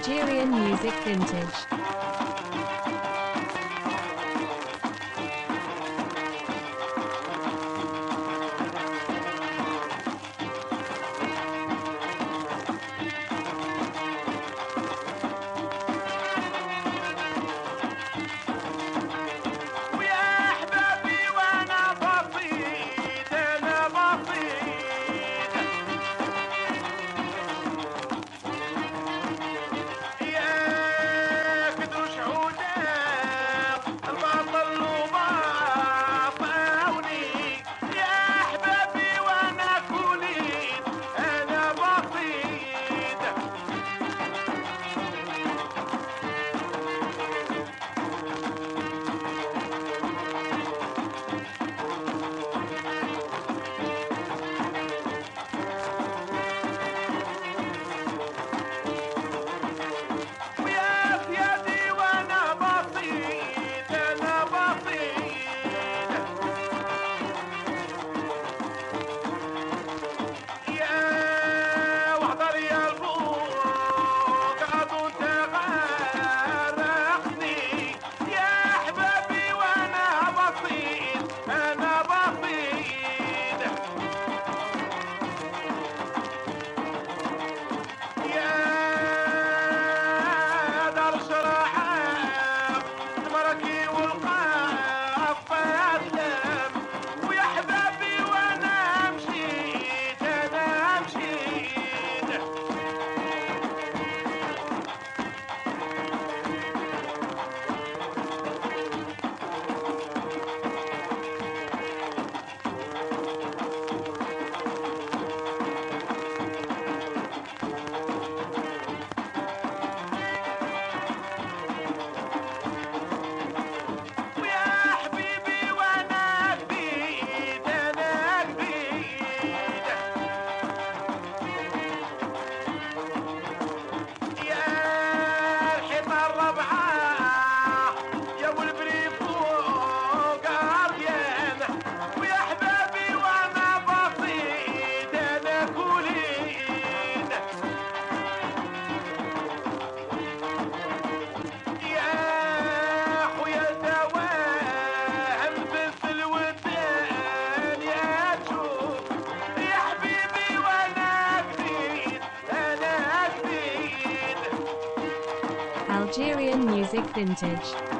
Algerian music vintage. Algerian music vintage.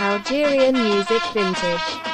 Algerian music vintage.